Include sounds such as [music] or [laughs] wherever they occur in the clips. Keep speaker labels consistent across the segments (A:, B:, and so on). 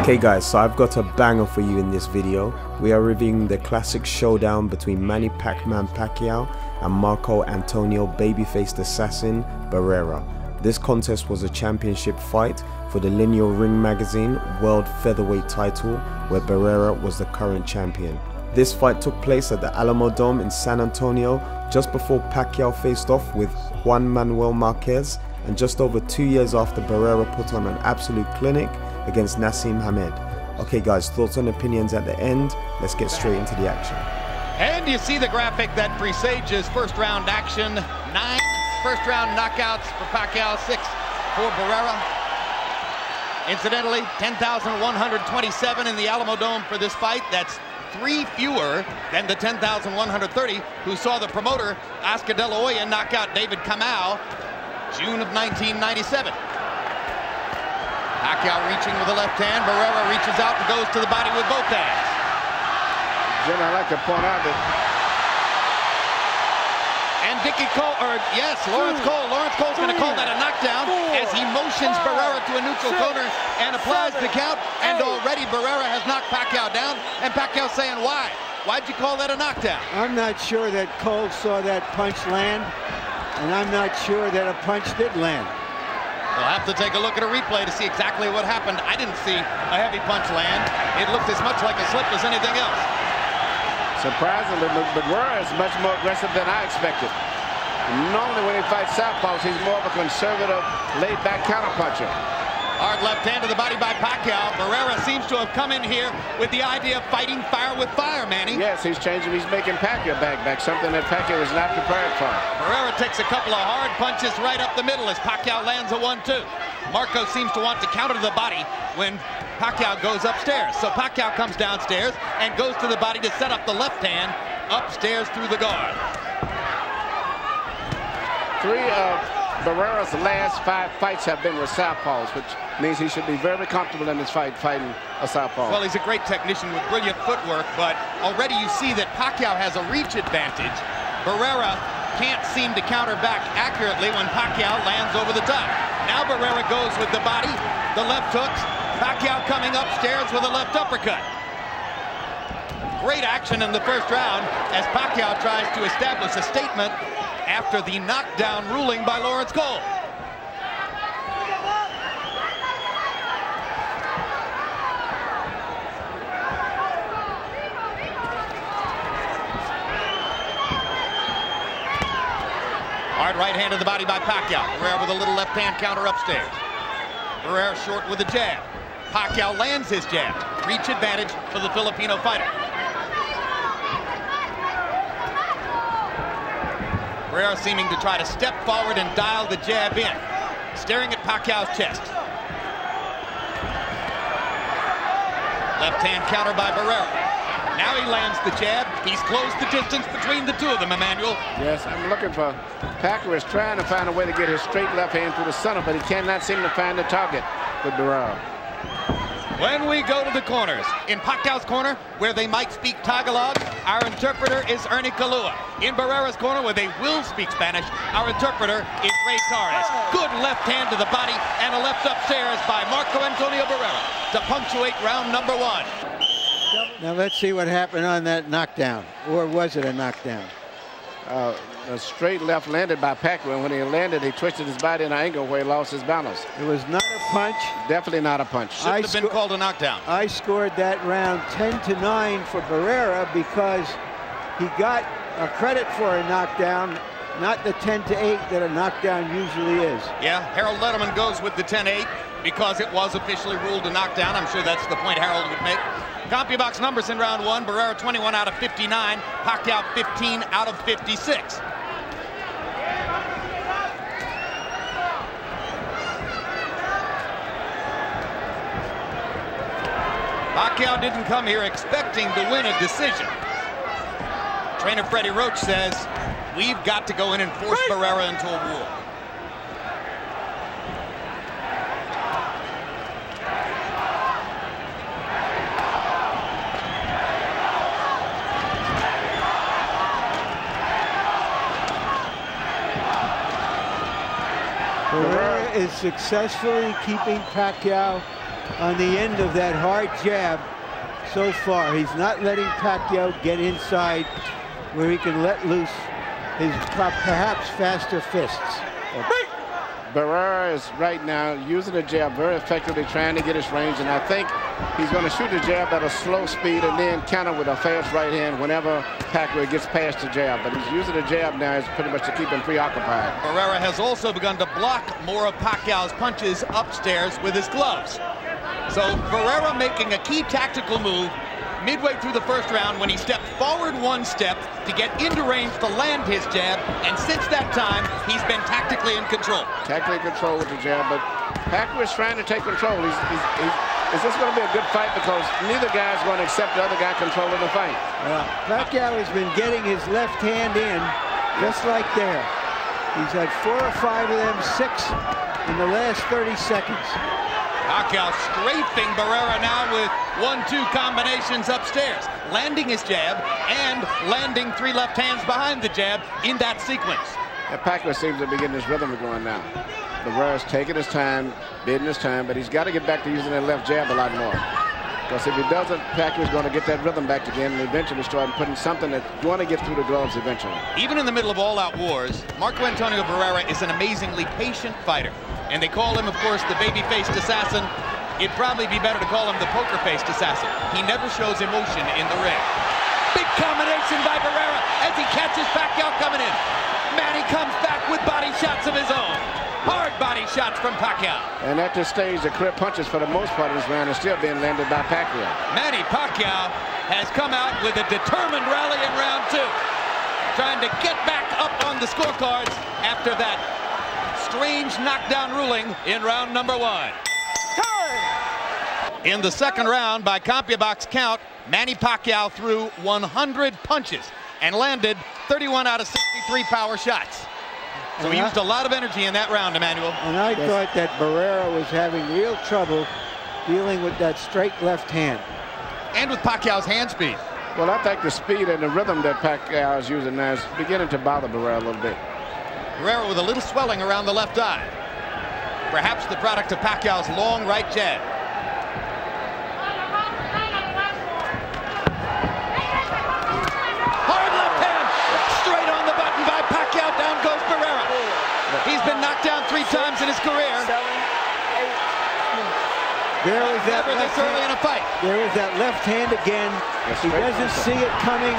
A: Okay guys, so I've got a banger for you in this video. We are reviewing the classic showdown between Manny Pac-Man Pacquiao and Marco Antonio Babyfaced Assassin Barrera. This contest was a championship fight for the Lineal Ring Magazine World Featherweight title where Barrera was the current champion. This fight took place at the Alamodome in San Antonio just before Pacquiao faced off with Juan Manuel Marquez and just over two years after Barrera put on an absolute clinic against Naseem Hamed. Okay guys, thoughts and opinions at the end. Let's get straight into the action.
B: And you see the graphic that presages first round action. Nine first round knockouts for Pacquiao, six for Barrera. Incidentally, 10,127 in the Alamodome for this fight. That's three fewer than the 10,130 who saw the promoter Oscar De La Hoya knock out David Kamau June of 1997. Pacquiao reaching with the left hand. Barrera reaches out and goes to the body with both hands.
C: Jim, I'd like to point out that
B: and Dickie Cole, or yes, Lawrence Cole. Lawrence Cole's going to call that a knockdown as he motions Barrera to a neutral corner and applies the count. And already Barrera has knocked Pacquiao down, and Pacquiao saying why? Why'd you call that a knockdown?
D: I'm not sure that Cole saw that punch land, and I'm not sure that a punch did land.
B: We'll have to take a look at a replay to see exactly what happened. I didn't see a heavy punch land. It looked as much like a slip as anything else.
C: Surprisingly, Barrera is much more aggressive than I expected. Normally when he fights southpaws, he's more of a conservative, laid-back counterpuncher.
B: Hard left hand to the body by Pacquiao. Barrera seems to have come in here with the idea of fighting fire with fire, Manny.
C: Yes, he's changing. He's making Pacquiao back back, something that Pacquiao was not prepared for.
B: Barrera takes a couple of hard punches right up the middle as Pacquiao lands a one-two. Marco seems to want to counter the body when Pacquiao goes upstairs. So Pacquiao comes downstairs and goes to the body to set up the left hand upstairs through the guard.
C: Three of Barrera's last five fights have been with southpaws, which means he should be very comfortable in this fight fighting a southpaw.
B: Well, he's a great technician with brilliant footwork, but already you see that Pacquiao has a reach advantage. Barrera can't seem to counter back accurately when Pacquiao lands over the top. Now Barrera goes with the body, the left hooks, Pacquiao coming upstairs with a left uppercut. Great action in the first round as Pacquiao tries to establish a statement after the knockdown ruling by Lawrence Cole. Hard right hand to the body by Pacquiao. Barrera with a little left hand counter upstairs. Barrera short with a jab. Pacquiao lands his jab. Reach advantage for the Filipino fighter. Barrera seeming to try to step forward and dial the jab in. Staring at Pacquiao's chest. Left hand counter by Barrera. Now he lands the jab. He's closed the distance between the two of them, Emmanuel.
C: Yes, I'm looking for Packer is trying to find a way to get his straight left hand through the center, but he cannot seem to find the target with Barrera.
B: When we go to the corners, in Pacquiao's corner, where they might speak Tagalog, our interpreter is Ernie Kalua. In Barrera's corner, where they will speak Spanish, our interpreter is Ray Torres. Good left hand to the body and a left upstairs by Marco Antonio Barrera to punctuate round number one.
D: Now let's see what happened on that knockdown. Or was it a knockdown?
C: Uh, a straight left landed by Pacquiao. When he landed, he twisted his body in an angle where he lost his balance.
D: It was not a punch.
C: Definitely not a punch.
B: Shouldn't I have been called a knockdown.
D: I scored that round 10 to 9 for Barrera because he got a credit for a knockdown, not the 10 to 8 that a knockdown usually is.
B: Yeah, Harold Lederman goes with the 10-8 because it was officially ruled a knockdown. I'm sure that's the point Harold would make. CompuBox numbers in round one. Barrera 21 out of 59. Pacquiao 15 out of 56. Pacquiao didn't come here expecting to win a decision. Trainer Freddie Roach says, we've got to go in and force Barrera into a war.
D: Barrera is successfully keeping Pacquiao on the end of that hard jab so far. He's not letting Pacquiao get inside where he can let loose his perhaps faster fists.
C: Barrera is right now using the jab very effectively, trying to get his range, and I think he's going to shoot the jab at a slow speed and then counter with a fast right hand whenever Pacquiao gets past the jab. But he's using the jab now is pretty much to keep him preoccupied.
B: Barrera has also begun to block more of Pacquiao's punches upstairs with his gloves. So Barrera making a key tactical move midway through the first round when he stepped forward one step to get into range to land his jab. And since that time, he's been tactically in control.
C: Tactically in control with the jab, but Pacquiao is trying to take control. He's, he's, he's, is this going to be a good fight? Because neither guy is going to accept the other guy controlling the fight.
D: Well, Pacquiao has been getting his left hand in just like there. He's had four or five of them, six in the last 30 seconds.
B: Pacquiao strafing Barrera now with one-two combinations upstairs, landing his jab and landing three left hands behind the jab in that sequence.
C: Yeah, Pacquiao seems to be getting his rhythm going now. Barrera's taking his time, bidding his time, but he's got to get back to using that left jab a lot more. Because if he doesn't, Pacquiao's going to get that rhythm back again and eventually start putting something that's going to get through the gloves eventually.
B: Even in the middle of all-out wars, Marco Antonio Barrera is an amazingly patient fighter. And they call him, of course, the baby-faced assassin. It'd probably be better to call him the poker-faced assassin. He never shows emotion in the ring. Big combination by Barrera as he catches Pacquiao coming in. Manny comes back with body shots of his own. Hard body shots from Pacquiao.
C: And at this stage, the clear punches for the most part of this round are still being landed by Pacquiao.
B: Manny Pacquiao has come out with a determined rally in round two. Trying to get back up on the scorecards after that strange knockdown ruling in round number one. In the second round, by CompuBox count, Manny Pacquiao threw 100 punches and landed 31 out of 63 power shots. So he uh-huh. used a lot of energy in that round, Emmanuel.
D: And I yes. thought that Barrera was having real trouble dealing with that straight left hand.
B: And with Pacquiao's hand speed.
C: Well, I think the speed and the rhythm that Pacquiao is using now is beginning to bother Barrera a little bit.
B: Barrera with a little swelling around the left eye. Perhaps the product of Pacquiao's long right jab. Hard left hand, straight on the button by Pacquiao. Down goes Barrera. He's been knocked down three times in his career.
D: There was that
B: Never this early in a fight.
D: There was that left hand again. He doesn't see it coming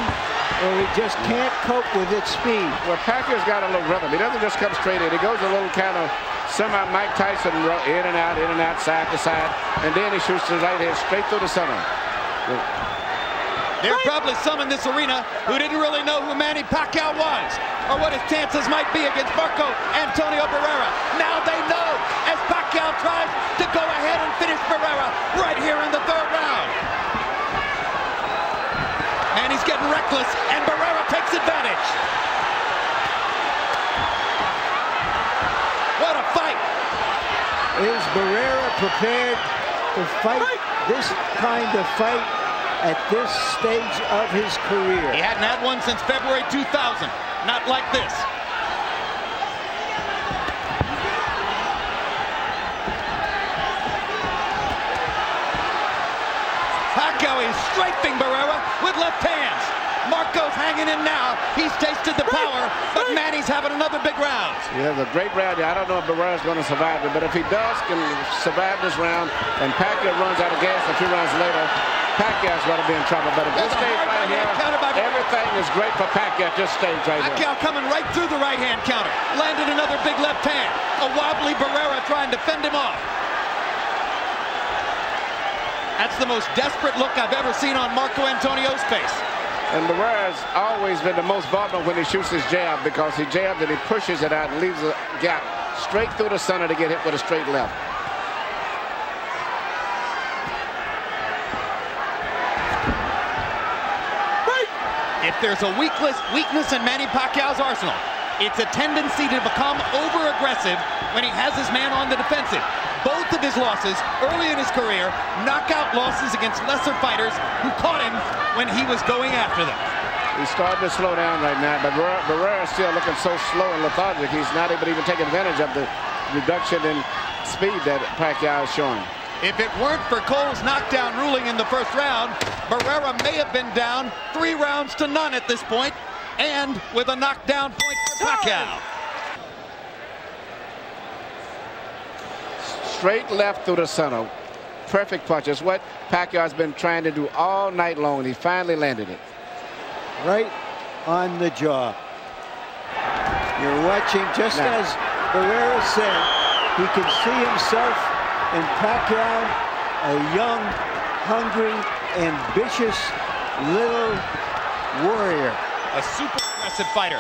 D: or he just can't cope with its speed.
C: Well, Pacquiao's got a little rhythm. He doesn't just come straight in. He goes a little kind of semi Mike Tyson in and out, in and out, side to side, and then he shoots the right hand straight through the center.
B: There are probably some in this arena who didn't really know who Manny Pacquiao was or what his chances might be against Marco Antonio Barrera. Now they know as Pacquiao tries to go ahead and finish Barrera right here in the third round and he's getting reckless, and Barrera takes advantage. What a fight!
D: Is Barrera prepared to fight this kind of fight at this stage of his career?
B: He hadn't had one since February 2000. Not like this. Pacquiao is strafing Barrera with left hands. Marco's hanging in now. He's tasted the power, but Manny's having another big round.
C: Yeah, the great round. I don't know if Barrera's going to survive it, but if he does, can survive this round, and Pacquiao runs out of gas a few rounds later, Pacquiao's going to be in trouble. But if this stays right here, everything is great for Pacquiao at this stage right
B: Pacquiao
C: here.
B: coming right through the right hand counter. Landed another big left hand. A wobbly Barrera trying to fend him off. That's the most desperate look I've ever seen on Marco Antonio's face.
C: And Barrera's always been the most vulnerable when he shoots his jab because he jabs and he pushes it out and leaves a gap straight through the center to get hit with a straight left.
B: If there's a weakness, weakness in Manny Pacquiao's arsenal, it's a tendency to become over-aggressive when he has his man on the defensive both of his losses early in his career, knockout losses against lesser fighters who caught him when he was going after them.
C: He's starting to slow down right now, but Barrera is still looking so slow and lethargic. He's not able to even take advantage of the reduction in speed that Pacquiao is showing.
B: If it weren't for Cole's knockdown ruling in the first round, Barrera may have been down three rounds to none at this point, and with a knockdown point for Pacquiao.
C: Straight left through the center. Perfect punch. It's what Pacquiao's been trying to do all night long, and he finally landed it.
D: Right on the jaw. You're watching, just
C: Now.
D: as Barrera said, he can see himself in Pacquiao, a young, hungry, ambitious little warrior.
B: A super aggressive fighter.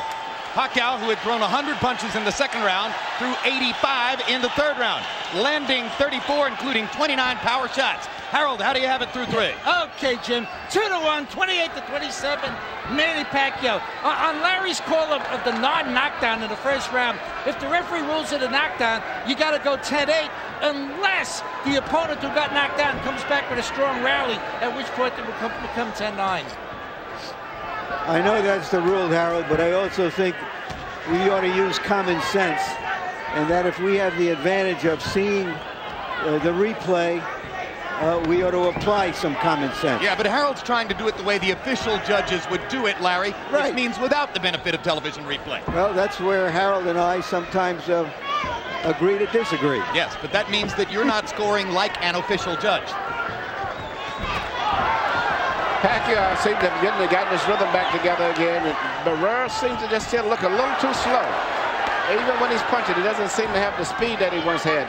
B: Pacquiao, who had thrown 100 punches in the second round, threw 85 in the third round, landing 34, including 29 power shots. Harold, how do you have it through three?
E: Okay, Jim. Two to one, 28 to 27. Manny Pacquiao. Uh, on Larry's call of, of the non-knockdown in the first round, if the referee rules it a knockdown, you got to go 10-8 unless the opponent who got knocked down comes back with a strong rally, at which point it will come, become 10-9.
D: I know that's the rule, Harold, but I also think we ought to use common sense. And that if we have the advantage of seeing uh, the replay, uh, we ought to apply some common sense.
B: Yeah, but Harold's trying to do it the way the official judges would do it, Larry,
D: Right.
B: which means without the benefit of television replay.
D: Well, that's where Harold and I sometimes uh, agree to disagree.
B: Yes, but that means that you're not scoring like an official judge.
C: Pacquiao seems to have getting, gotten his rhythm back together again. And Barrera seems to just still look a little too slow. Even when he's punching, he doesn't seem to have the speed that he once had.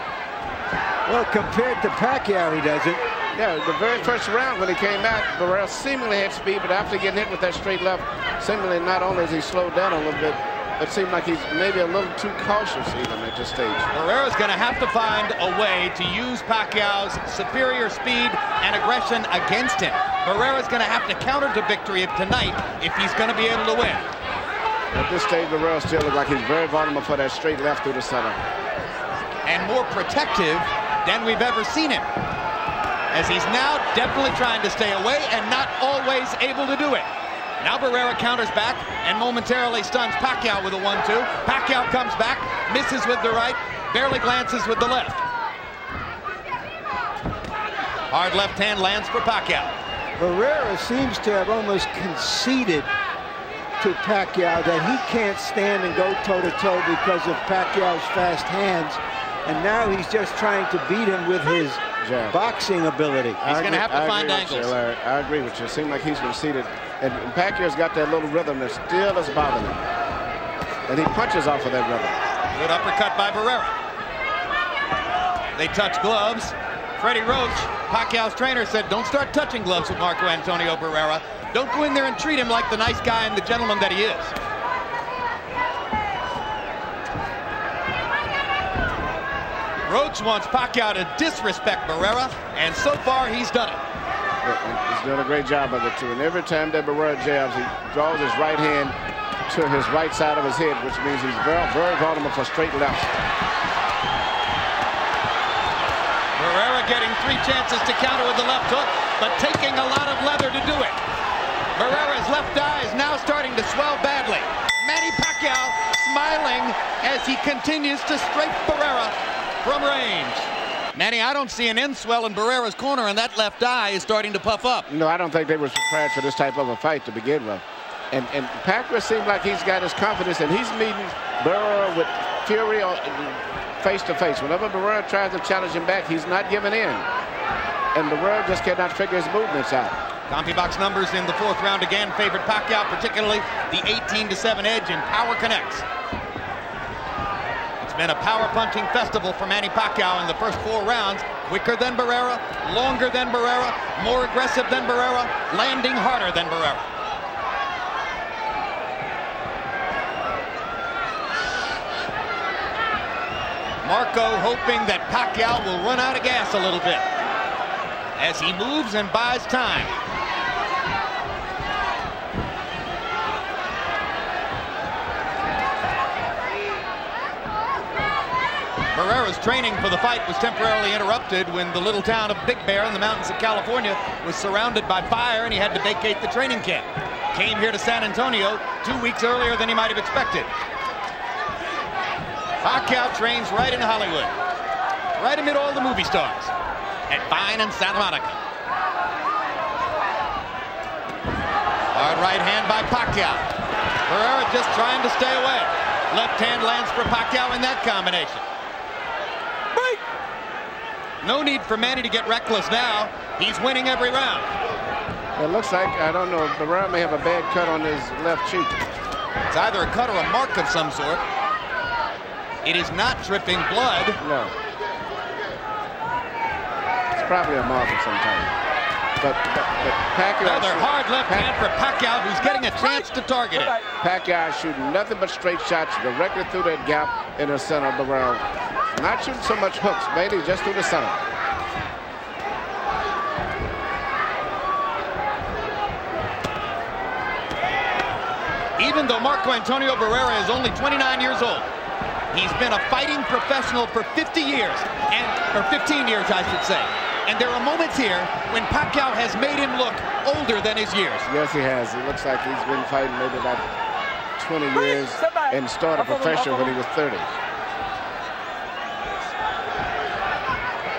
D: Well, compared to Pacquiao, he doesn't.
C: Yeah, the very first round when he came out, Barrera seemingly had speed, but after getting hit with that straight left, seemingly not only has he slowed down a little bit, but seemed like he's maybe a little too cautious even at this stage.
B: Barrera's going to have to find a way to use Pacquiao's superior speed and aggression against him. Barrera's going to have to counter to victory tonight if he's going to be able to win.
C: At this stage, Barrera still looks like he's very vulnerable for that straight left through the center.
B: And more protective than we've ever seen him. As he's now definitely trying to stay away and not always able to do it. Now Barrera counters back and momentarily stuns Pacquiao with a 1-2. Pacquiao comes back, misses with the right, barely glances with the left. Hard left hand lands for Pacquiao.
D: Barrera seems to have almost conceded to Pacquiao that he can't stand and go toe-to-toe because of Pacquiao's fast hands. And now he's just trying to beat him with his
C: Jab.
D: boxing ability.
B: He's gonna have to
C: I
B: find
C: agree with you,
B: angles.
C: I agree with you. It seems like he's conceded. And, and Pacquiao's got that little rhythm that still is bothering him. And he punches off of that rhythm.
B: Good uppercut by Barrera. They touch gloves. Freddie Roach, Pacquiao's trainer, said, don't start touching gloves with Marco Antonio Barrera. Don't go in there and treat him like the nice guy and the gentleman that he is. Roach wants Pacquiao to disrespect Barrera, and so far he's done it.
C: He's doing a great job of it, too. And every time that Barrera jabs, he draws his right hand to his right side of his head, which means he's very, very vulnerable for straight left.
B: Getting three chances to counter with the left hook, but taking a lot of leather to do it. Barrera's left eye is now starting to swell badly. Manny Pacquiao smiling as he continues to strike Barrera from range. Manny, I don't see an end swell in Barrera's corner, and that left eye is starting to puff up.
C: No, I don't think they were prepared for this type of a fight to begin with. And, and Pacquiao seems like he's got his confidence, and he's meeting Barrera with fury face to face. Whenever Barrera tries to challenge him back, he's not giving in. And Barrera just cannot figure his movements out.
B: CompuBox numbers in the fourth round again favored Pacquiao, particularly the 18 to 7 edge in power connects. It's been a power punching festival for Manny Pacquiao in the first four rounds. Quicker than Barrera, longer than Barrera, more aggressive than Barrera, landing harder than Barrera. Marco hoping that Pacquiao will run out of gas a little bit as he moves and buys time. Barrera's training for the fight was temporarily interrupted when the little town of Big Bear in the mountains of California was surrounded by fire and he had to vacate the training camp. Came here to San Antonio two weeks earlier than he might have expected. Pacquiao trains right in Hollywood, right amid all the movie stars. at Vine and Santa Monica. Hard right hand by Pacquiao. Barrera just trying to stay away. Left hand lands for Pacquiao in that combination. No need for Manny to get reckless now. He's winning every round.
C: It looks like, I don't know, Barrera may have a bad cut on his left cheek.
B: It's either a cut or a mark of some sort. It is not dripping blood.
C: No. It's probably a mark of some kind. But, but, but Pacquiao...
B: Another hard left
C: Pac-
B: hand for Pacquiao, who's getting a chance to target it.
C: Pacquiao shooting nothing but straight shots directly through that gap in the center of the round. Not shooting so much hooks, mainly just through the center.
B: Even though Marco Antonio Barrera is only 29 years old, he's been a fighting professional for 50 years, and or 15 years, I should say. And there are moments here when Pacquiao has made him look older than his years.
C: Yes, he has. It looks like he's been fighting maybe about 20 years and started professional when he was 30.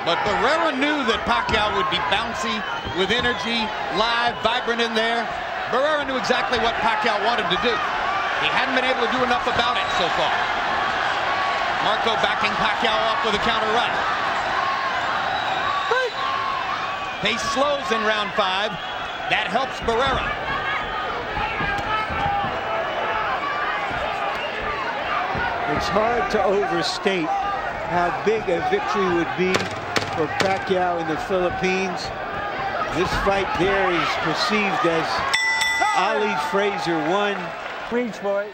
B: But Barrera knew that Pacquiao would be bouncy, with energy, live, vibrant in there. Barrera knew exactly what Pacquiao wanted to do. He hadn't been able to do enough about it so far. Marco backing Pacquiao up with a counter right. Pace slows in round five. That helps Barrera.
D: It's hard to overstate how big a victory would be for Pacquiao in the Philippines. This fight there is perceived as Ali Frazier one.
F: Reach for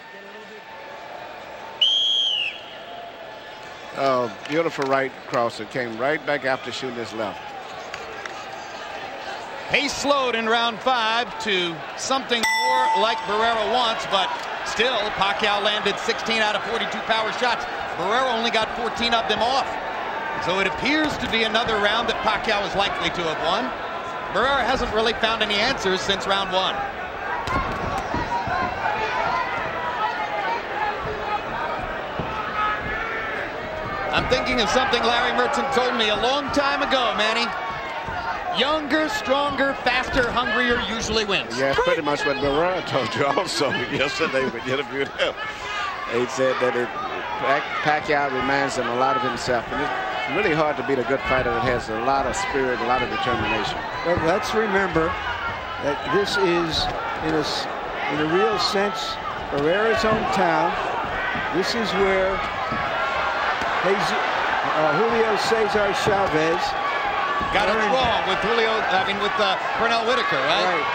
F: it.
C: Oh, beautiful right crosser. Came right back after shooting his left.
B: Pace slowed in round five to something more like Barrera wants, but still, Pacquiao landed 16 out of 42 power shots. Barrera only got 14 of them off. So it appears to be another round that Pacquiao is likely to have won. Barrera hasn't really found any answers since round one. I'm thinking of something Larry Merchant told me a long time ago, Manny. Younger, stronger, faster, hungrier usually wins.
C: Yeah, that's pretty much what Barrera told you also [laughs] yesterday when you interviewed him. He said that it, Pac Pacquiao reminds him a lot of himself. And it's really hard to beat a good fighter that has a lot of spirit, a lot of determination.
D: But let's remember that this is, in a, s- in a real sense, Barrera's hometown. This is where Jesus, uh, Julio Cesar Chavez
B: Got it
D: Earned.
B: wrong with Julio, I mean with uh, Pernell Whitaker, right?
D: right,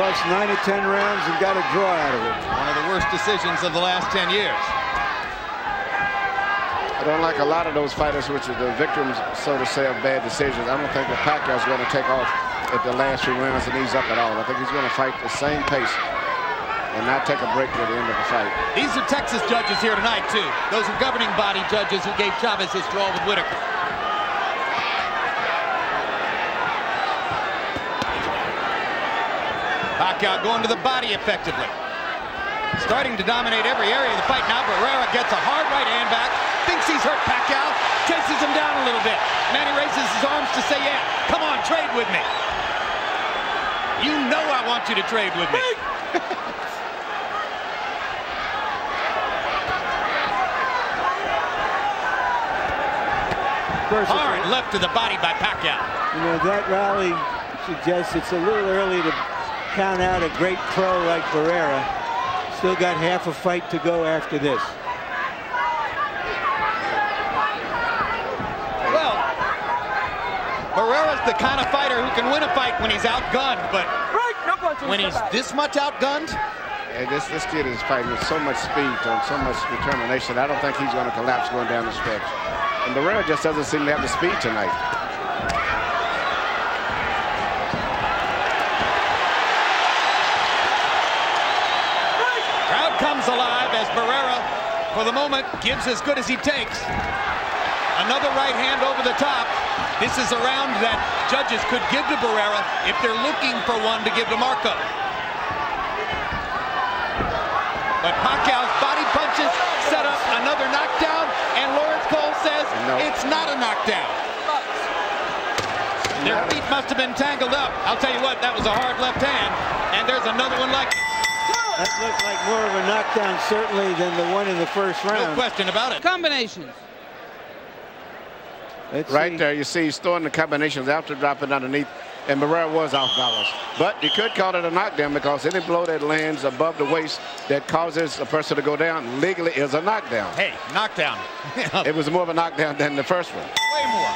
D: lost nine or ten rounds and got a draw out of it.
B: One of the worst decisions of the last 10 years.
C: I don't like a lot of those fighters, which are the victims, so to say, of bad decisions, I don't think that Pacquiao's going to take off at the last few rounds and ease up at all. I think he's going to fight the same pace and not take a break at the end of the fight.
B: These are Texas judges here tonight, too. Those are governing body judges who gave Chavez his draw with Whitaker. Pacquiao going to the body effectively. Starting to dominate every area of the fight now. Barrera gets a hard right hand back. Thinks he's hurt Pacquiao. Chases him down a little bit. Manny raises his arms to say, yeah, come on, trade with me. You know I want you to trade with me. [laughs]
D: Of course, if
B: Hard left to the body by Pacquiao.
D: You know, that rally suggests it's a little early to count out a great pro like Barrera. Still got half a fight to go after this.
B: Well, Barrera's the kind of fighter who can win a fight when he's outgunned, but
F: Right, no
B: when he's this much outgunned,
C: And this, this kid is fighting with so much speed and so much determination. I don't think he's going to collapse going down the stretch. And Barrera just doesn't seem to have the speed tonight.
B: crowd comes alive as Barrera, for the moment, gives as good as he takes. Another right hand over the top. This is a round that judges could give to Barrera if they're looking for one to give to Marco. But Pacquiao's body punches set up another knockdown, and Cole says
C: No.
B: it's not a knockdown. Their feet must have been tangled up. I'll tell you what, that was a hard left hand. And there's another one like
D: That looked like more of a knockdown, certainly, than the one in the first round.
B: no question about it.
E: Combinations.
D: Let's
C: Right
D: see.
C: there, you see he's throwing the combinations after dropping underneath, and Barrera was off balance. But you could call it a knockdown because any blow that lands above the waist that causes a person to go down legally is a knockdown.
B: Hey, knockdown. [laughs]
C: It was more of a knockdown than the first one.
B: Way more.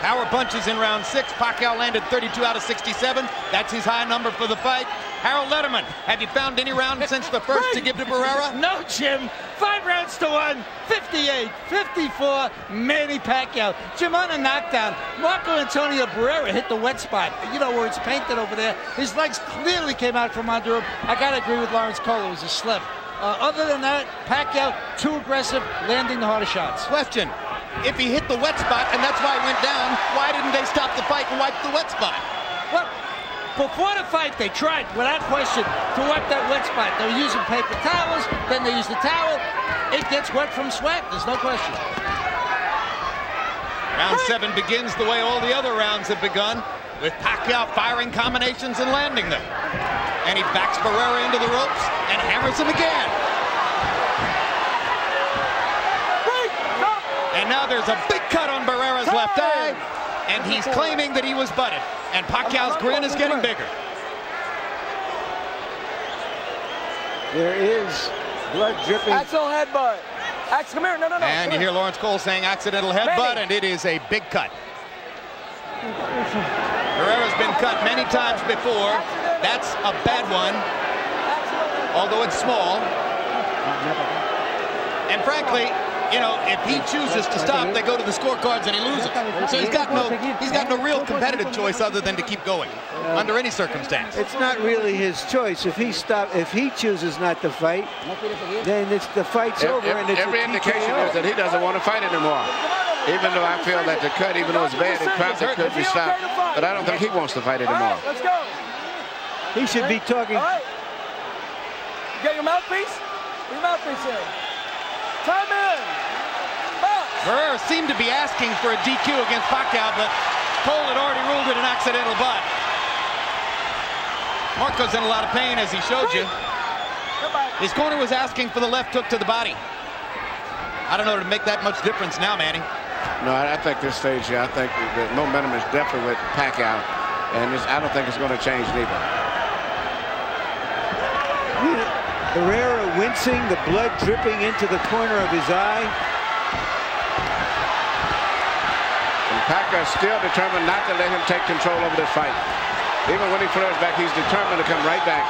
B: Power punches in round six. Pacquiao landed 32 out of 67. That's his high number for the fight. Harold Lederman, have you found any round since the first to give to Barrera? [laughs]
E: No, Jim. Five rounds to one. 58, 54. Manny Pacquiao. Jim on a knockdown. Marco Antonio Barrera hit the wet spot. You know where it's painted over there. His legs clearly came out from under him. I got to agree with Lawrence Cole. It was a slip. Uh, other than that, Pacquiao too aggressive, landing the harder shots.
B: Question. If he hit the wet spot and that's why he went down, why didn't they stop the fight and wipe the wet spot?
E: Before the fight, they tried, without question, to wipe that wet spot. They were using paper towels, then they used the towel. It gets wet from sweat, there's no question.
B: Round seven begins the way all the other rounds have begun, with Pacquiao firing combinations and landing them. And he backs Barrera into the ropes and hammers him again. And now there's a big cut on Barrera's left eye, and he's claiming that he was butted. And Pacquiao's grin is getting bigger.
D: There is blood dripping.
F: Axel headbutt. Ax, come here. No, no, no.
B: And you hear Lawrence Cole saying accidental headbutt,
F: Manny.
B: and it is a big cut. Barrera's been cut many times before. That's a bad one, although it's small. And frankly, you know, if he chooses to stop, they go to the scorecards and he loses. So he's got no he's got no real competitive choice other than to keep going under any circumstance.
D: It's not really his choice. If he stop, if he chooses not to fight, then it's the fight's
C: Ev-
D: over
C: ev-
D: and it's
C: Every
D: a
C: indication
D: TKO.
C: is that he doesn't want to fight anymore. Even though I feel that the cut, even though it's bad, it probably could be stopped. But I don't think he wants to fight
F: All
C: anymore.
F: right, let's go.
D: He should be talking.
F: All right. You got your mouthpiece? Put your mouthpiece in. Time in. Box.
B: Barrera seemed to be asking for a DQ against Pacquiao, but Cole had already ruled it an accidental butt. Marco's in a lot of pain, as he showed you. His corner was asking for the left hook to the body. I don't know to make that much difference now, Manny.
C: No, I, I think this stage here, I think the momentum is definitely with Pacquiao. And it's, I don't think it's going to change neither.
D: Barrera wincing, the blood dripping into the corner of his eye.
C: And Pacquiao is still determined not to let him take control over this fight. Even when he flares back, he's determined to come right back.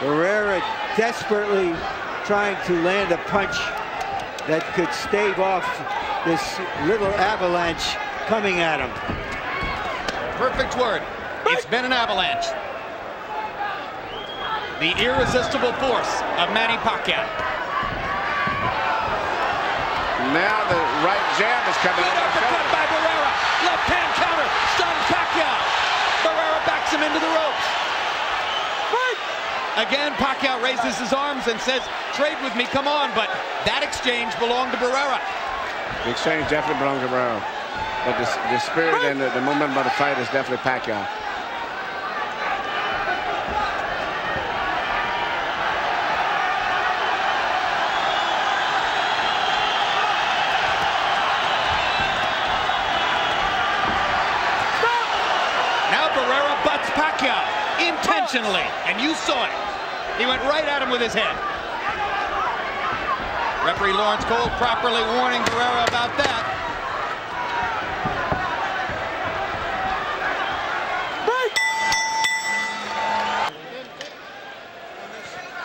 D: Barrera desperately trying to land a punch that could stave off this little avalanche coming at him.
B: Perfect word. It's been an avalanche. The irresistible force of Manny Pacquiao.
C: Now the right jab is coming
B: Good uppercut by Barrera. Left hand counter. Stuns Pacquiao. Barrera backs him into the ropes. Again, Pacquiao raises his arms and says, trade with me, come on. But that exchange belonged to Barrera.
C: The exchange definitely belongs to Barrera. But the, the spirit and the, the momentum of the fight is definitely Pacquiao.
B: Now Barrera butts Pacquiao intentionally, and you saw it. He went right at him with his head. Referee Lawrence Cole properly warning Barrera about that.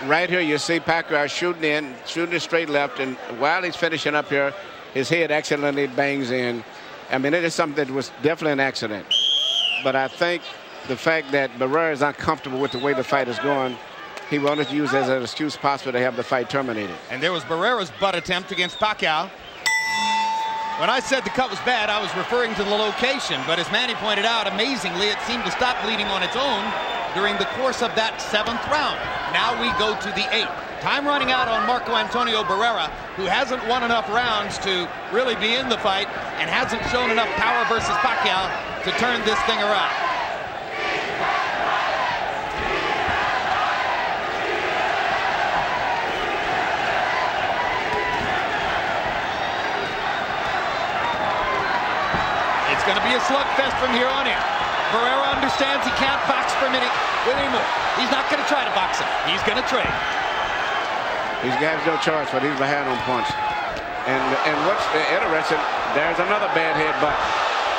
C: Right here, you see Pacquiao shooting in, shooting it straight left, and while he's finishing up here, his head accidentally bangs in. I mean, it is something that was definitely an accident. But I think the fact that Barrera is uncomfortable with the way the fight is going, he wanted to use as an excuse possible to have the fight terminated.
B: And there was Barrera's butt attempt against Pacquiao. When I said the cut was bad, I was referring to the location. But as Manny pointed out, amazingly, it seemed to stop bleeding on its own during the course of that seventh round. Now we go to the eighth. Time running out on Marco Antonio Barrera, who hasn't won enough rounds to really be in the fight and hasn't shown enough power versus Pacquiao to turn this thing around. It's going to be a slugfest from here on in. Barrera understands he can't box for a minute with anymore. He's not going to try to box him. He's going to trade.
C: He's got no choice, but he's behind on punch. And and what's interesting, there's another bad head, but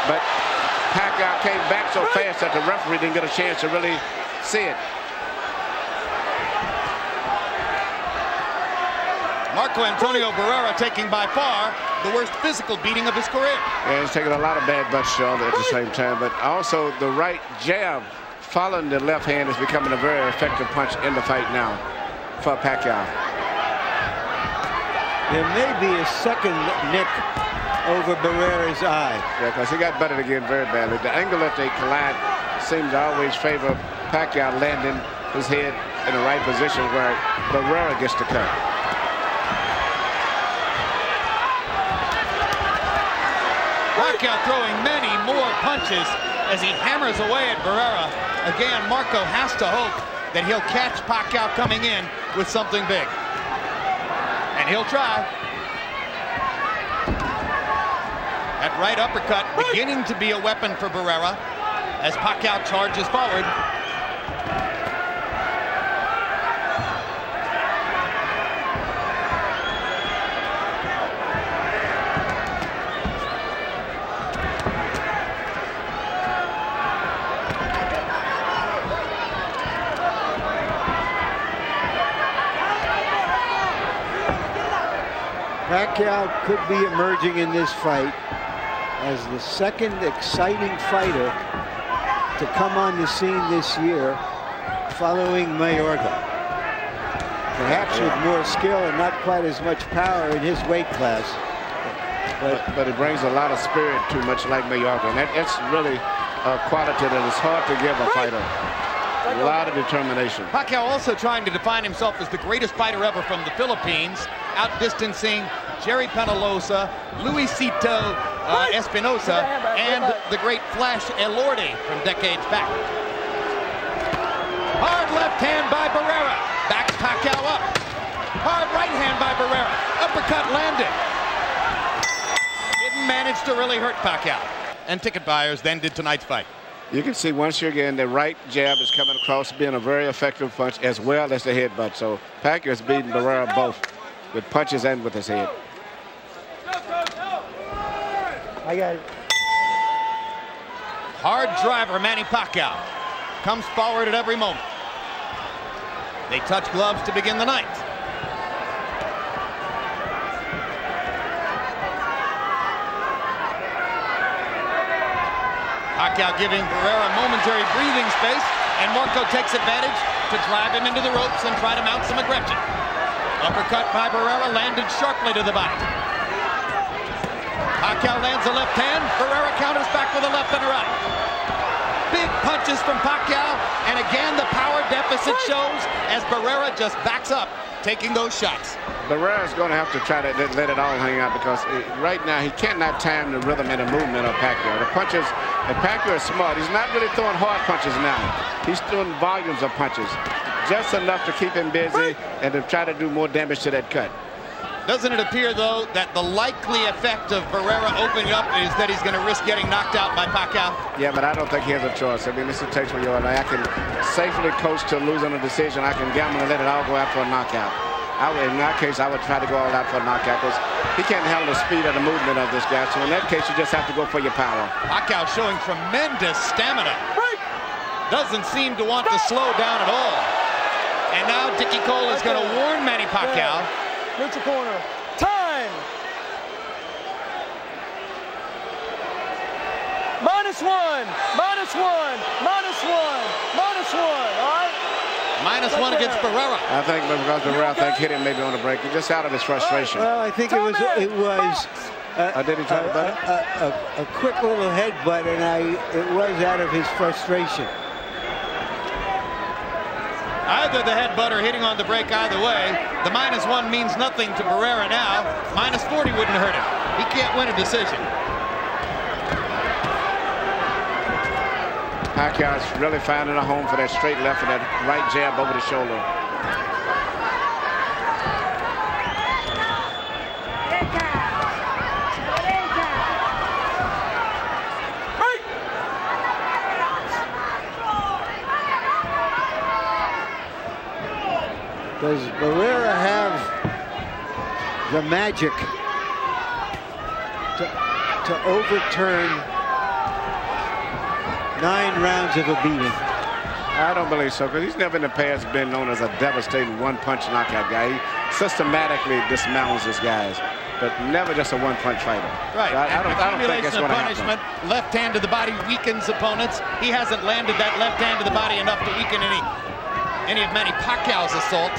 C: but Pacquiao came back so fast that the referee didn't get a chance to really see it.
B: Marco Antonio Barrera taking by far the worst physical beating of his career.
C: Yeah, he's taking a lot of bad butts, Shaw, at the same time. But also the right jab following the left hand is becoming a very effective punch in the fight now for Pacquiao.
D: There may be a second nick over Barrera's eye.
C: Yeah, because he got butted again very badly. The angle that they collide seems to always favor Pacquiao landing his head in the right position where Barrera gets the cut.
B: Pacquiao throwing many more punches as he hammers away at Barrera. Again, Marco has to hope that he'll catch Pacquiao coming in with something big. And he'll try. That right uppercut beginning to be a weapon for Barrera as Pacquiao charges forward.
D: Pacquiao could be emerging in this fight as the second exciting fighter to come on the scene this year following Mayorga. Perhaps with more skill and not quite as much power in his weight class.
C: But, but it brings a lot of spirit too much like Mayorga. And that, that's really a quality that is hard to give a fighter. A lot of determination.
B: Pacquiao also trying to define himself as the greatest fighter ever from the Philippines, outdistancing Gerry Penalosa, Luisito uh, Espinosa, and the great Flash Elorde from decades back. Hard left hand by Barrera. Backs Pacquiao up. Hard right hand by Barrera. Uppercut landed. Didn't manage to really hurt Pacquiao. And ticket buyers then did tonight's fight.
C: You can see once again the right jab is coming across, being a very effective punch as well as the headbutt. So Pacquiao is beating Barrera both with punches and with his head.
D: I got it.
B: Hard driver Manny Pacquiao comes forward at every moment. They touch gloves to begin the night. Pacquiao giving Barrera momentary breathing space, and Marco takes advantage to drive him into the ropes and try to mount some aggression. Uppercut by Barrera landed sharply to the body. Pacquiao lands a left hand. Barrera counters back with a left and a right. Big punches from Pacquiao, and again the power deficit shows as Barrera just backs up, taking those shots.
C: Barrera's going to have to try to let, let it all hang out because it, right now he cannot time the rhythm and the movement of Pacquiao. The punches, and Pacquiao is smart. He's not really throwing hard punches now. He's throwing volumes of punches, just enough to keep him busy and to try to do more damage to that cut.
B: Doesn't it appear, though, that the likely effect of Barrera opening up is that he's going to risk getting knocked out by Pacquiao?
C: Yeah, but I don't think he has a choice. I mean, this is takes me and I can safely coach to losing a decision. I can gamble and let it all go out for a knockout. I would, in that case, I would try to go all out for a knockout because he can't handle the speed or the movement of this guy. So in that case, you just have to go for your power.
B: Pacquiao showing tremendous stamina. Doesn't seem to want to slow down at all. And now Dickie Cole is going to warn Manny Pacquiao.
F: Neutral corner. Time. Minus one. Minus one. Minus one. Minus one. All right.
B: Minus one against Barrera.
C: I think because Barrera, I think hit him maybe on the break. He's just out of his frustration.
D: Well, I think it was it was a,
C: Uh, did he try to butt it?
D: a, a, a quick little headbutt, and I it was out of his frustration.
B: Either the headbutt or hitting on the break either way. The minus one means nothing to Barrera now. Minus 40 wouldn't hurt him. He can't win a decision.
C: Pacquiao's really finding a home for that straight left and that right jab over the shoulder.
D: Does Barrera have the magic to, to overturn nine rounds of a beating?
C: I don't believe so, because he's never in the past been known as a devastating one-punch knockout guy. He systematically dismounts his guys, but never just a one-punch fighter.
B: Right.
C: So I, I, don't, I don't think that's
B: Accumulation
C: going
B: of
C: to happen.
B: punishment. Left hand to the body weakens opponents. He hasn't landed that left hand to the body enough to weaken any any of Manny Pacquiao's assault.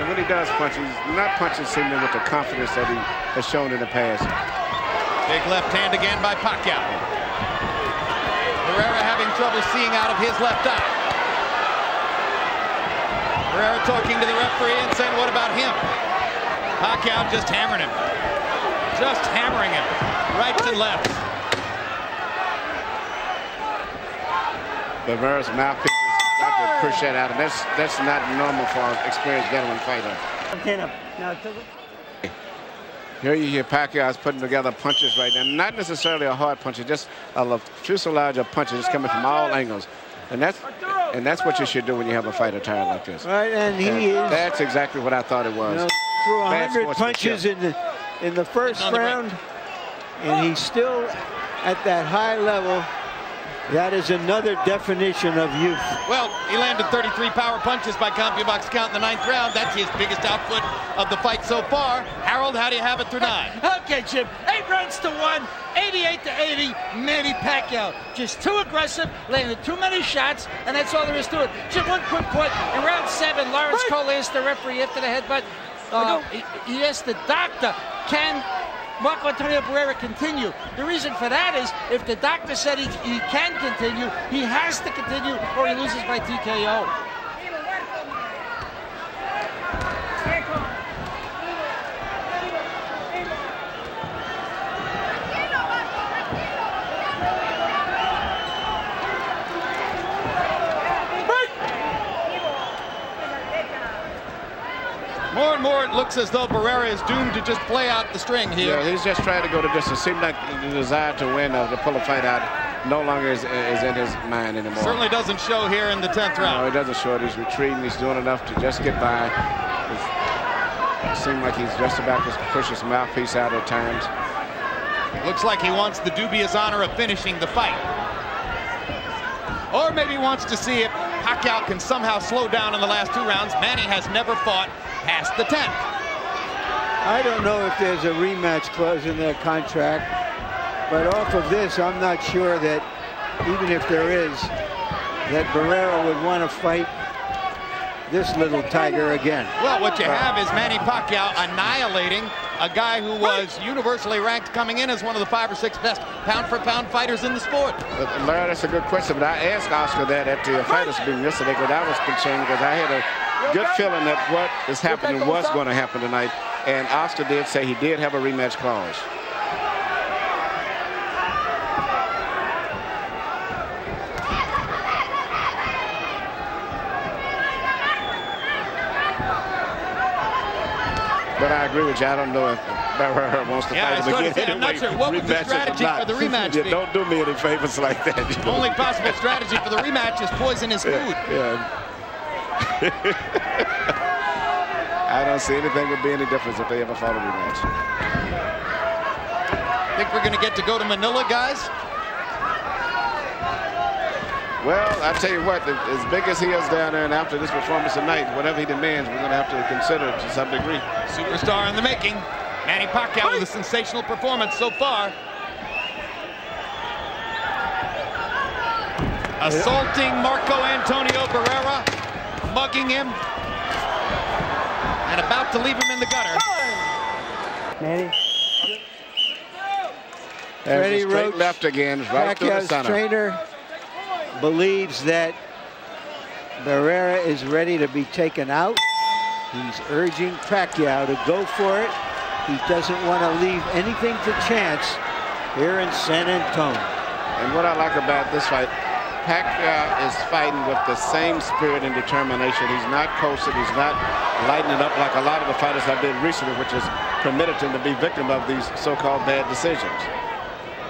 C: And when he does punch, he's not punching seemingly with the confidence that he has shown in the past.
B: Big left hand again by Pacquiao. Barrera having trouble seeing out of his left eye. Barrera talking to the referee and saying, what about him? Pacquiao just hammering him. Just hammering him. Rights and lefts.
C: Barrera's mouthpiece is not to push that out, and that's that's not normal for an experienced veteran fighter. Here you hear Pacquiao's putting together punches right now. Not necessarily a hard punch, just a fuselage of punches just coming from all angles. And that's and that's what you should do when you have a fighter tired like this.
D: Right, and he
C: And
D: is
C: That's exactly what I thought it was.
D: you know, threw
C: Bad
D: 100 punches in the in the first
B: Another break.
D: round, and he's still at that high level. That is another definition of youth.
B: Well, he landed 33 power punches by CompuBox count in the ninth round. That's his biggest output of the fight so far. Harold, how do you have it through [laughs] nine?
E: Okay, Jim. Eight runs to one, 88 to 80. Manny Pacquiao just too aggressive, landed too many shots, and that's all there is to it. Jim, one quick point. In round seven, Laurence Cole asked the referee after the headbutt. Uh, he, he asked the doctor, "Can Marco Antonio Barrera continue?" The reason for that is if the doctor said he, he can continue, he has to continue, or he loses by TKO.
B: More and more, it looks as though Barrera is doomed to just play out the string here.
C: Yeah, he's just trying to go the distance. Seems like the desire to win or to pull a fight out no longer is, is in his mind anymore.
B: Certainly doesn't show here in the 10th round.
C: No, he doesn't show it. He's retreating. He's doing enough to just get by. It seems like he's just about to push his mouthpiece out at times.
B: Looks like he wants the dubious honor of finishing the fight. Or maybe wants to see if Pacquiao can somehow slow down in the last two rounds. Manny has never fought past the 10th.
D: I don't know if there's a rematch clause in their contract, but off of this, I'm not sure that even if there is, that Barrera would want to fight this little tiger again.
B: Well, what you have is Manny Pacquiao annihilating a guy who was universally ranked coming in as one of the five or six best pound-for-pound fighters in the sport.
C: But Larry, that's a good question. But I asked Oscar that at the fighters meeting yesterday because I was concerned because I had a good feeling that what is happening was going to happen tonight. And Oscar did say he did have a rematch clause. But I agree with you. I don't know if Barrera wants to
B: Yeah, I
C: fight
B: was
C: him
B: going to
C: again.
B: say, I'm not sure. What would the strategy for the rematch [laughs]
C: Yeah,
B: be?
C: Don't do me any favors like that.
B: Only possible strategy for the rematch is poison his food.
C: Yeah. [laughs] I don't see anything would be any difference if they ever fought a rematch.
B: Think we're going to get to go to Manila, guys?
C: Well, I tell you what, as big as he is down there, and after this performance tonight, whatever he demands, we're going to have to consider it to some degree.
B: Superstar in the making. Manny Pacquiao with a sensational performance so far. Assaulting Marco Antonio Barrera, mugging him, and about to leave him in the gutter.
D: Manny.
C: There's
D: Freddie Roach,
C: left again, right through the
D: Pacquiao's
C: center.
D: trainer believes that Barrera is ready to be taken out. He's urging Pacquiao to go for it. He doesn't want to leave anything to chance here in San Antonio.
C: And what I like about this fight, Pacquiao is fighting with the same spirit and determination. He's not coasting. He's not lighting it up like a lot of the fighters have been recently, which has permitted him to be victim of these so-called bad decisions.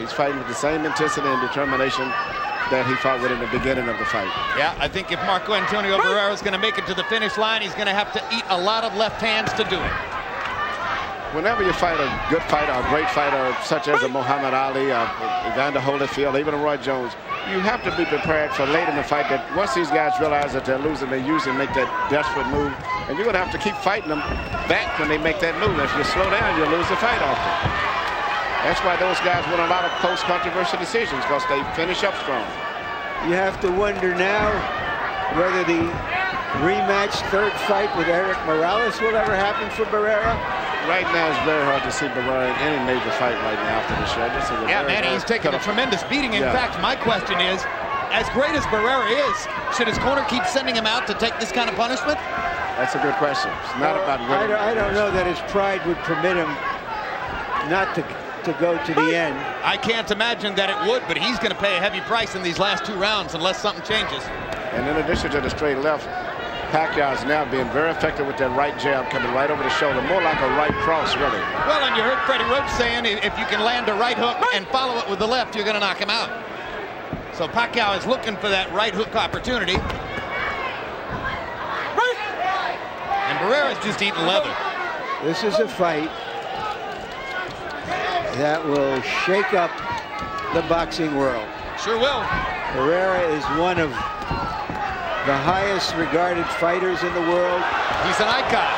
C: He's fighting with the same intensity and determination that he fought with in the beginning of the fight.
B: Yeah, I think if Marco Antonio Barrera is going to make it to the finish line, he's going to have to eat a lot of left hands to do it.
C: Whenever you fight a good fighter, a great fighter, such as a Muhammad Ali, a Evander Holyfield, even a Roy Jones, you have to be prepared for late in the fight that once these guys realize that they're losing, they usually make that desperate move. And you're going to have to keep fighting them back when they make that move. If you slow down, you'll lose the fight often. That's why those guys win a lot of close, controversial decisions because they finish up strong.
D: You have to wonder now whether the rematch third fight with Erik Morales will ever happen for Barrera.
C: Right now, it's very hard to see Barrera in any major fight right now after the show. This is a
B: Yeah,
C: very
B: Manny, he's taking a tremendous beating. In
C: Yeah.
B: fact, my question is, as great as Barrera is, should his corner keep sending him out to take this kind of punishment?
C: That's a good question. It's not about
D: I don't, I don't know that his pride would permit him not to, to go to the end.
B: I can't imagine that it would, but he's going to pay a heavy price in these last two rounds unless something changes.
C: And in addition to the straight left, Pacquiao is now being very effective with that right jab coming right over the shoulder, more like a right cross, really.
B: Well, and you heard Freddie Roach saying if you can land a right hook and follow it with the left, you're going to knock him out. So Pacquiao is looking for that right hook opportunity. And Barrera's just eating leather.
D: This is a fight that will shake up the boxing world.
B: Sure will.
D: Barrera is one of the highest regarded fighters in the world.
B: He's an icon.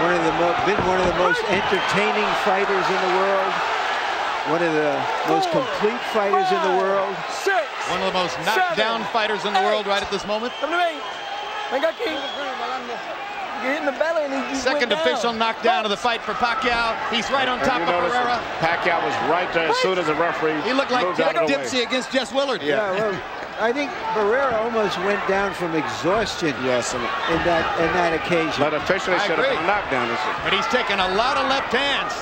D: One of the mo- been one of the most entertaining fighters in the world. One of the most complete fighters in the world.
F: Six.
B: One of the most knocked down fighters in the world right at this moment.
F: Come to me. Venga aquí. You get hit in the belly and he
B: Second
F: went down.
B: official knockdown of the fight for Pacquiao. He's right on top of
C: notice
B: Barrera.
C: Pacquiao was right there as soon as the referee
B: He looked like
C: moved out
B: Dick
C: of the way.
B: Dempsey against Jess Willard.
C: Yeah.
D: Yeah, well, I think Barrera almost went down from exhaustion
C: Yes, and,
D: in that in that occasion.
C: but officially
B: I
C: should have
B: agree.
C: been a knockdown. This is-
B: But he's taking a lot of left hands.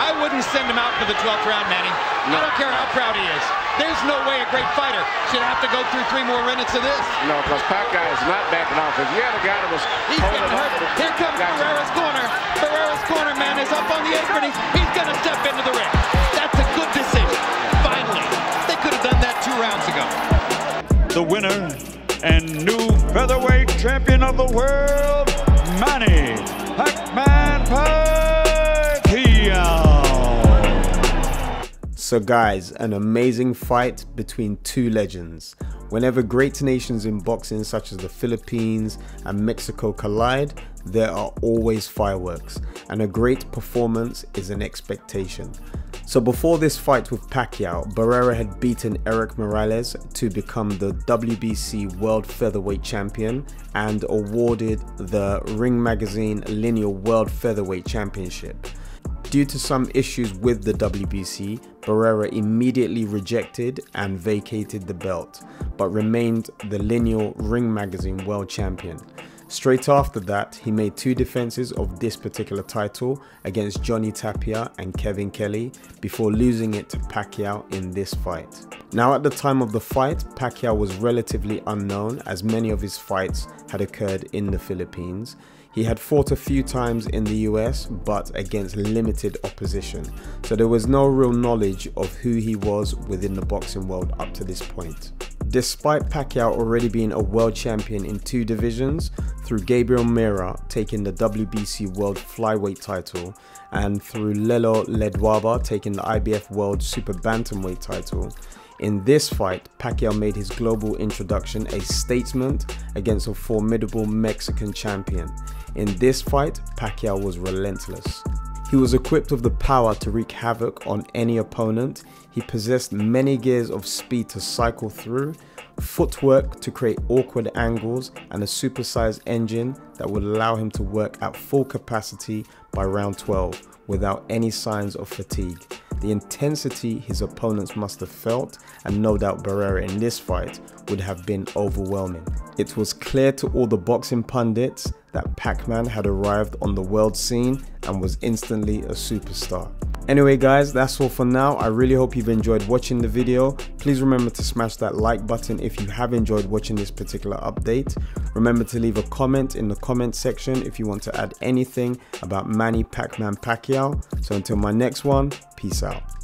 B: I wouldn't send him out for the 12th round, Manny. I don't care how proud he is. There's no way a great fighter should have to go through three more minutes of this.
C: No, because Pacquiao is not backing off. If you had a guy that was
B: He's
C: holding
B: getting hurt.
C: to
B: Here comes
C: Gotcha.
B: Barrera's corner. Barrera's corner man is up on the apron. He's, he's going to step into the ring. That's rounds ago.
G: the winner and new featherweight champion of the world, Manny Pacman Pacquiao.
A: So guys, an amazing fight between two legends. Whenever great nations in boxing such as the Philippines and Mexico collide, there are always fireworks, and a great performance is an expectation. So before this fight with Pacquiao, Barrera had beaten Erik Morales to become the WBC World Featherweight Champion and awarded the Ring Magazine Lineal World Featherweight Championship. Due to some issues with the WBC, Barrera immediately rejected and vacated the belt, but remained the lineal Ring Magazine World Champion. Straight after that, he made two defenses of this particular title against Johnny Tapia and Kevin Kelley before losing it to Pacquiao in this fight. Now, at the time of the fight, Pacquiao was relatively unknown as many of his fights had occurred in the Philippines. He had fought a few times in the US, but against limited opposition, so there was no real knowledge of who he was within the boxing world up to this point. Despite Pacquiao already being a world champion in two divisions, through Gabriel Mira taking the WBC World Flyweight title, and through Lelo Ledwaba taking the IBF World Super Bantamweight title, in this fight, Pacquiao made his global introduction a statement against a formidable Mexican champion. In this fight, Pacquiao was relentless. He was equipped with the power to wreak havoc on any opponent. He possessed many gears of speed to cycle through, footwork to create awkward angles, and a supersized engine that would allow him to work at full capacity by round 12 without any signs of fatigue. the intensity his opponents must have felt, and no doubt Barrera in this fight would have been overwhelming. It was clear to all the boxing pundits that Pac-Man had arrived on the world scene and was instantly a superstar. Anyway guys, that's all for now. I really hope you've enjoyed watching the video. Please remember to smash that like button if you have enjoyed watching this particular update. Remember to leave a comment in the comment section if you want to add anything about Manny Pac-Man Pacquiao. So until my next one, peace out.